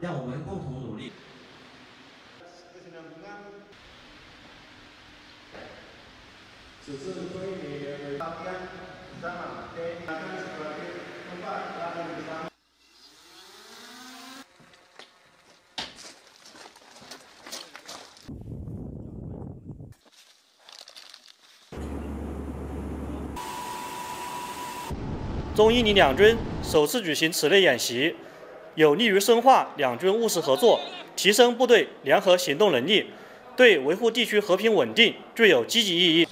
让我们共同努力。中印尼两军首次举行此类演习，有利于深化两军务实合作，提升部队联合行动能力，对维护地区和平稳定具有积极意义。